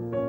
Amen.